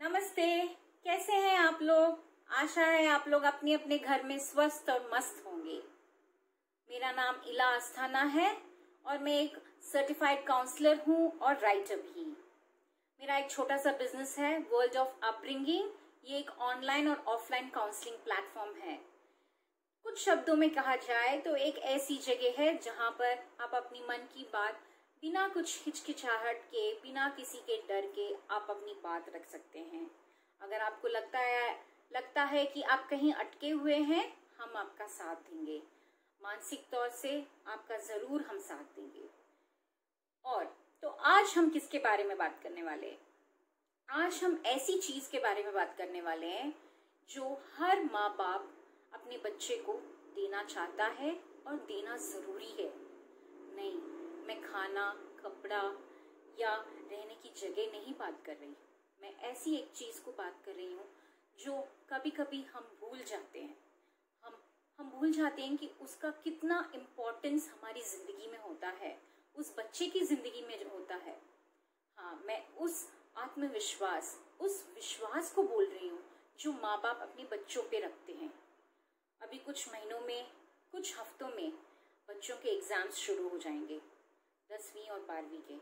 नमस्ते, कैसे हैं आप लोग? आशा है आप लोग अपने अपने घर में स्वस्थ और मस्त होंगे। मेरा नाम इला आस्थाना है और मैं एक सर्टिफाइड काउंसलर हूँ और राइटर भी। मेरा एक छोटा सा बिज़नेस है वर्ल्ड ऑफ़ अपब्रिंगिंग ये एक ऑनलाइन और ऑफलाइन काउंसलिंग प्लेटफॉर्म है। कुछ शब्दों में कहा जाए तो एक ऐसी जगह है जहाँ पर आप अपनी मन की बात बिना कुछ हिचकिचाहट के, बिना किसी के डर के आप अपनी बात रख सकते हैं। अगर आपको लगता है लगता है कि आप कहीं अटके हुए हैं, हम आपका साथ देंगे। मानसिक तौर से आपका ज़रूर हम साथ देंगे। और तो आज हम किसके बारे में बात करने वाले हैं? आज हम ऐसी चीज़ के बारे में बात करने वाले हैं, जो हर माँ बाप अपने बच्चे को देना चाहता है और देना ज़रूरी है। खाना, कपड़ा या रहने की जगह नहीं बात कर रही। मैं ऐसी एक चीज़ को बात कर रही हूँ जो कभी कभी हम भूल जाते हैं। हम हम भूल जाते हैं कि उसका कितना इम्पोर्टेंस हमारी ज़िंदगी में होता है, उस बच्चे की ज़िंदगी में होता है। हाँ मैं उस आत्मविश्वास, उस विश्वास को बोल रही हूँ जो माँ बाप अपने बच्चों पे रखते हैं। अभी कुछ महीनों में, कुछ हफ्तों में बच्चों के एग्ज़ाम्स शुरू हो जाएँगे। दसवीं और बारहवीं के।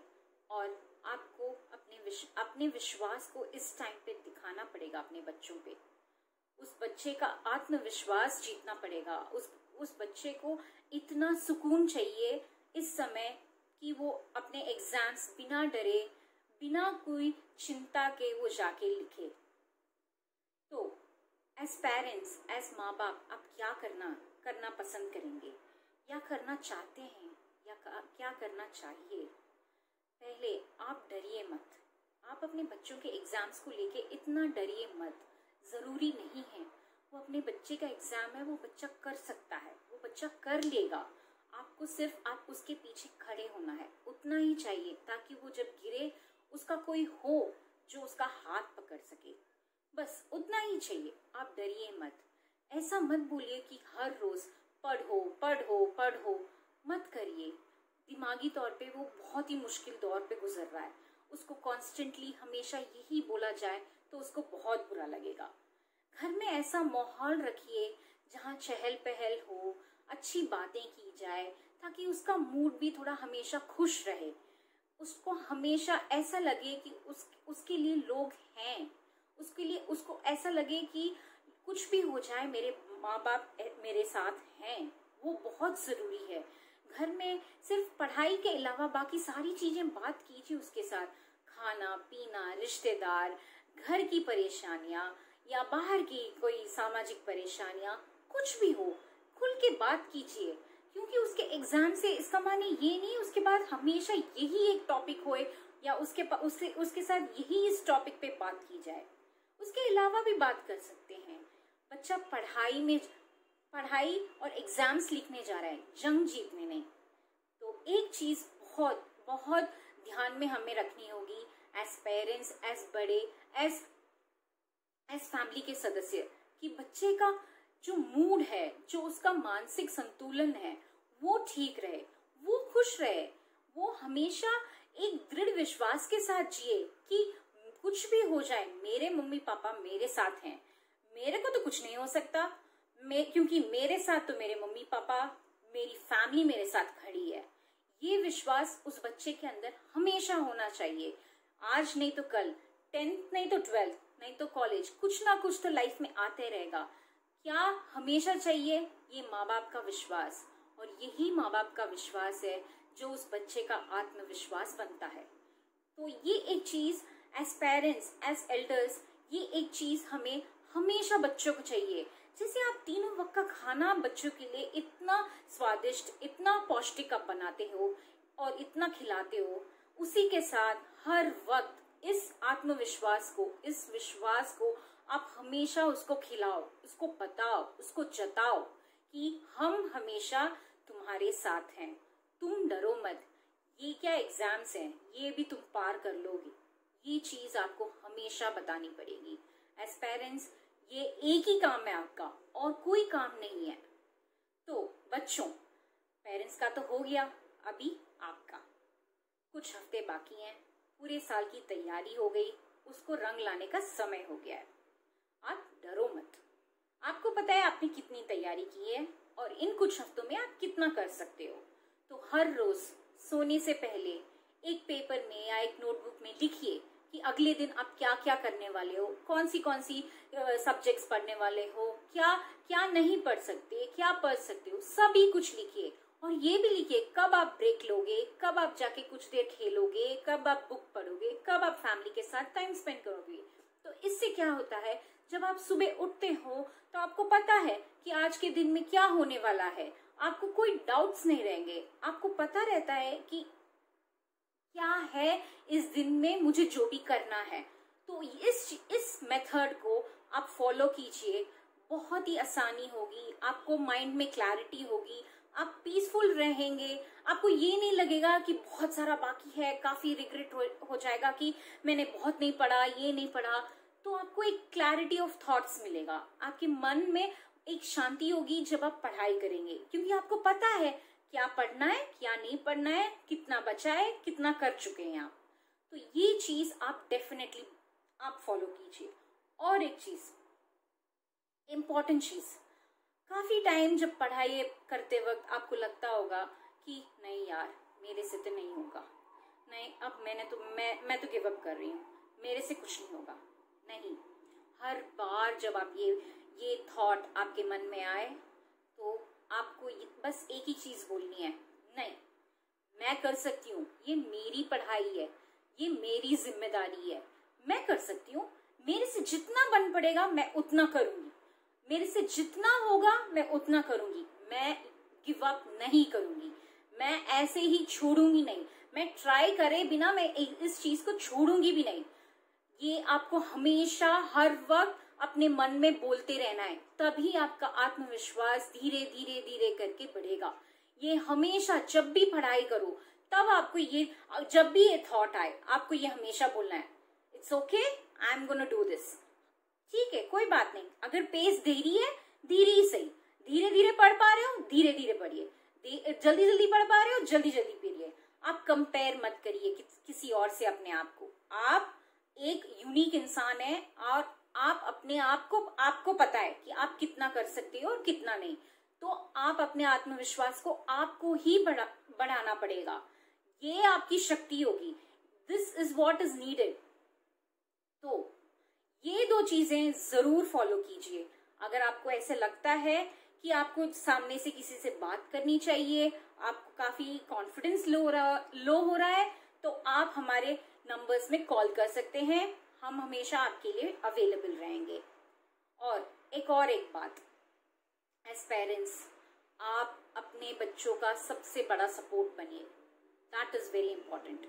और आपको अपने विश, अपने विश्वास को इस टाइम पे दिखाना पड़ेगा अपने बच्चों पे। उस बच्चे का आत्मविश्वास जीतना पड़ेगा। उस उस बच्चे को इतना सुकून चाहिए इस समय कि वो अपने एग्ज़ाम्स बिना डरे बिना कोई चिंता के वो जाके लिखे। तो एज पेरेंट्स एज माँ बाप आप क्या करना करना पसंद करेंगे? या करना चाहते हैं? या क्या करना चाहिए? पहले आप डरिए मत। आप अपने बच्चों के एग्ज़ाम्स को लेके इतना डरिए मत। ज़रूरी नहीं है। वो अपने बच्चे का एग्ज़ाम है, वो बच्चा कर सकता है। वो बच्चा कर लेगा। आपको सिर्फ़ आप उसके पीछे खड़े होना है। उतना ही चाहिए ताकि वो जब गिरे, उसका कोई हो जो उसका हाथ पकड़ सके। बस उतना ही चाहिए। आप डरिए मत। ऐसा मत बोलिए कि हर रोज पढ़ो पढ़ो पढ़ो। मत करिए। दिमागी तौर पे वो बहुत ही मुश्किल दौर पे गुजर रहा है। उसको कॉन्स्टेंटली हमेशा यही बोला जाए तो उसको बहुत बुरा लगेगा। घर में ऐसा माहौल रखिए जहाँ चहल पहल हो, अच्छी बातें की जाए, ताकि उसका मूड भी थोड़ा हमेशा खुश रहे। उसको हमेशा ऐसा लगे कि उस, उसके लिए लोग हैं। उसके लिए, उसको ऐसा लगे कि कुछ भी हो जाए, मेरे माँ बाप मेरे साथ हैं। वो बहुत ज़रूरी है। घर में सिर्फ़ पढ़ाई के अलावा बाकी सारी चीज़ें बात कीजिए उसके साथ। खाना, पीना, रिश्तेदार, घर की परेशानियाँ या बाहर की कोई सामाजिक परेशानियाँ, कुछ भी हो, खुल के बात कीजिए। क्योंकि उसके एग्ज़ाम से इसका माने ये नहीं, उसके बाद हमेशा यही एक टॉपिक होए या उसके उससे, उसके साथ यही इस टॉपिक पे बात की जाए। उसके अलावा भी बात कर सकते हैं। बच्चा पढ़ाई में पढ़ाई और एग्ज़ाम्स लिखने जा रहा है, जंग जीतने नहीं तो एक चीज़ बहुत बहुत ध्यान में हमें रखनी होगी एज पेरेंट्स एज बड़े एज एज फैमिली के सदस्य, कि बच्चे का जो मूड है, जो उसका मानसिक संतुलन है, वो ठीक रहे, वो खुश रहे, वो हमेशा एक दृढ़ विश्वास के साथ जिए कि कुछ भी हो जाए, मेरे मम्मी पापा मेरे साथ हैं। मेरे को तो कुछ नहीं हो सकता। मैं, क्योंकि मेरे साथ तो मेरे मम्मी पापा, मेरी फैमिली मेरे साथ खड़ी है। ये विश्वास उस बच्चे के अंदर हमेशा होना चाहिए। आज नहीं तो कल टेंथ नहीं तो ट्वेल्थ नहीं तो कॉलेज कुछ ना कुछ तो लाइफ में आते रहेगा। क्या हमेशा चाहिए? ये माँ बाप का विश्वास। और यही माँ बाप का विश्वास है, जो उस बच्चे का आत्मविश्वास बनता है। तो ये एक चीज़ एज पेरेंट्स एज एल्डर्स ये एक चीज़ हमें हमेशा बच्चों को चाहिए। जैसे आप तीनों वक्त का खाना बच्चों के लिए इतना स्वादिष्ट, इतना पौष्टिक आप बनाते हो और इतना खिलाते हो, उसी के साथ हर वक्त इस आत्मविश्वास को, इस विश्वास को आप हमेशा उसको खिलाओ, उसको बताओ, उसको जताओ कि हम हमेशा तुम्हारे साथ हैं। तुम डरो मत। ये क्या एग्ज़ाम्स हैं? ये भी तुम पार कर लोगे। ये चीज़ आपको हमेशा बतानी पड़ेगी। एज पेरेंट्स ये एक ही काम है आपका, और कोई काम नहीं है। तो बच्चों पेरेंट्स का तो हो गया, अभी आपका। कुछ हफ़्ते बाकी हैं, पूरे साल की तैयारी हो गई, उसको रंग लाने का समय हो गया है। आप डरो मत। आपको पता है आपने कितनी तैयारी की है, और इन कुछ हफ्तों में आप कितना कर सकते हो। तो हर रोज सोने से पहले एक पेपर में या एक नोटबुक में लिखिए कि अगले दिन आप क्या क्या करने वाले हो? कौन सी कौन सी सब्जेक्ट्स पढ़ने वाले हो? क्या क्या नहीं पढ़ सकते? क्या पढ़ सकते हो? सभी कुछ लिखिए। और ये भी लिखिए, कब आप ब्रेक लोगे? कब आप जाके कुछ देर खेलोगे? कब आप बुक पढ़ोगे? कब आप फैमिली के साथ टाइम स्पेंड करोगे? तो इससे क्या होता है, जब आप सुबह उठते हो तो आपको पता है कि आज के दिन में क्या होने वाला है। आपको कोई डाउट्स नहीं रहेंगे। आपको पता रहता है कि क्या है इस दिन में मुझे जो भी करना है? तो इस इस मेथड को आप फॉलो कीजिए। बहुत ही आसानी होगी आपको माइंड में क्लैरिटी होगी आप पीसफुल रहेंगे। आपको ये नहीं लगेगा कि बहुत सारा बाकी है काफ़ी रिग्रेट हो, हो जाएगा कि मैंने बहुत नहीं पढ़ा ये नहीं पढ़ा। तो आपको एक क्लैरिटी ऑफ़ थॉट्स मिलेगा। आपके मन में एक शांति होगी जब आप पढ़ाई करेंगे। क्योंकि आपको पता है क्या पढ़ना है, क्या नहीं पढ़ना है, कितना बचा है, कितना कर चुके हैं आप। तो ये चीज़ आप डेफिनेटली आप फॉलो कीजिए। और एक चीज़ इंपॉर्टेंट चीज़, काफ़ी टाइम जब पढ़ाई करते वक्त आपको लगता होगा कि नहीं यार, मेरे से तो नहीं होगा। नहीं, अब मैंने तो मैं मैं तो गिव अप कर रही हूँ। मेरे से कुछ नहीं होगा। नहीं। हर बार जब आप ये ये थॉट आपके मन में आए तो आपको बस एक ही चीज़ बोलनी है। नहीं, मैं कर सकती हूँ। ये मेरी पढ़ाई है। ये मेरी ज़िम्मेदारी है। मैं कर सकती हूँ। मेरे से जितना बन पड़ेगा, मैं उतना करूँगी। मेरे से जितना होगा, मैं उतना करूँगी। मैं गिव अप नहीं करूँगी। मैं ऐसे ही छोड़ूँगी नहीं। मैं ट्राई करे बिना मैं इस चीज़ को छोड़ूँगी भी नहीं। ये आपको हमेशा, हर वक्त अपने मन में बोलते रहना है तभी आपका आत्मविश्वास धीरे धीरे धीरे करके बढ़ेगा। ये हमेशा जब भी पढ़ाई करो तब आपको ये जब भी ये थॉट आए आपको ये हमेशा बोलना है it's okay I am gonna do this ठीक है कोई बात नहीं। अगर पेस धीरे है धीरे ही सही। धीरे धीरे पढ़ पा रहे हो धीरे धीरे पढ़िए। जल्दी जल्दी पढ़ पा रहे हो जल्दी जल्दी पढ़िए। आप कंपेयर मत करिए कि, किसी और से अपने आप को। आप एक यूनिक इंसान है और आप अपने आप को, आपको पता है कि आप कितना कर सकते हो और कितना नहीं। तो आप अपने आत्मविश्वास को आपको ही बढ़ा, बढ़ाना पड़ेगा। ये आपकी शक्ति होगी। This is what is needed तो ये दो चीज़ें ज़रूर फॉलो कीजिए। अगर आपको ऐसे लगता है कि आपको सामने से किसी से बात करनी चाहिए, आपको काफ़ी कॉन्फिडेंस लो रहा, लो हो रहा है तो आप हमारे नंबर्स में कॉल कर सकते हैं। हम हमेशा आपके लिए अवेलेबल रहेंगे। और एक और एक बात एज पेरेंट्स आप अपने बच्चों का सबसे बड़ा सपोर्ट बनिए। दैट इज़ वेरी इंपॉर्टेंट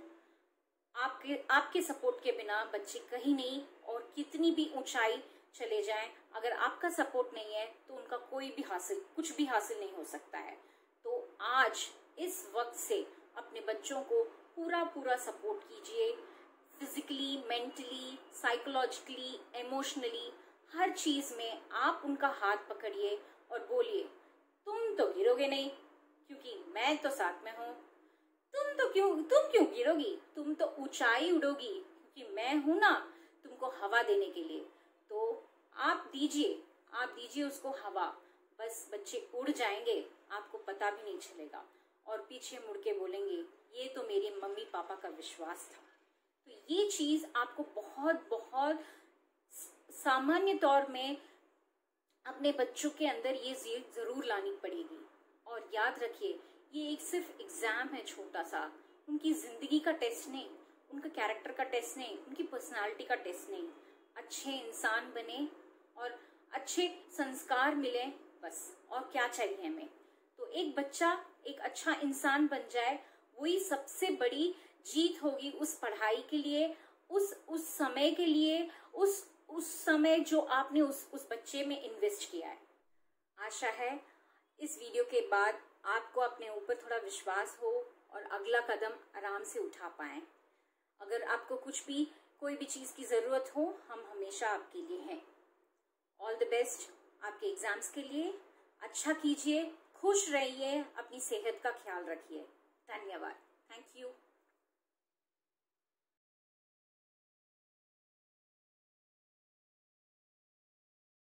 आपके आपके सपोर्ट के बिना बच्चे कहीं नहीं और कितनी भी ऊंचाई चले जाएँ, अगर आपका सपोर्ट नहीं है तो उनका कोई भी हासिल, कुछ भी हासिल नहीं हो सकता है। तो आज इस वक्त से अपने बच्चों को पूरा पूरा सपोर्ट कीजिए। फिजिकली मेंटली साइकोलॉजिकली इमोशनली हर चीज़ में आप उनका हाथ पकड़िए और बोलिए, तुम तो गिरोगे नहीं, क्योंकि मैं तो साथ में हूँ। तुम तो क्यों, तुम क्यों गिरोगी? तुम तो ऊंचाई उड़ोगी, क्योंकि मैं हूँ ना तुमको हवा देने के लिए। तो आप दीजिए आप दीजिए उसको हवा। बस बच्चे उड़ जाएँगे, आपको पता भी नहीं चलेगा। और पीछे मुड़ के बोलेंगे, ये तो मेरे मम्मी पापा का विश्वास था। ये चीज़ आपको बहुत बहुत सामान्य तौर में अपने बच्चों के अंदर ये ज़रूर लानी पड़ेगी। और याद रखिए, ये एक सिर्फ़ एग्ज़ाम है छोटा सा उनकी ज़िंदगी का टेस्ट नहीं, उनका कैरेक्टर का टेस्ट नहीं, उनकी पर्सनालिटी का टेस्ट नहीं। अच्छे इंसान बने और अच्छे संस्कार मिले, बस। और क्या चाहिए हमें? तो एक बच्चा, एक अच्छा इंसान बन जाए, वही सबसे बड़ी जीत होगी उस पढ़ाई के लिए, उस उस समय के लिए, उस उस समय जो आपने उस उस बच्चे में इन्वेस्ट किया है। आशा है इस वीडियो के बाद आपको अपने ऊपर थोड़ा विश्वास हो और अगला कदम आराम से उठा पाए। अगर आपको कुछ भी, कोई भी चीज़ की ज़रूरत हो, हम हमेशा आपके लिए हैं। ऑल द बेस्ट आपके एग्ज़ाम्स के लिए। अच्छा कीजिए, खुश रहिए, अपनी सेहत का ख्याल रखिए। धन्यवाद। Thank you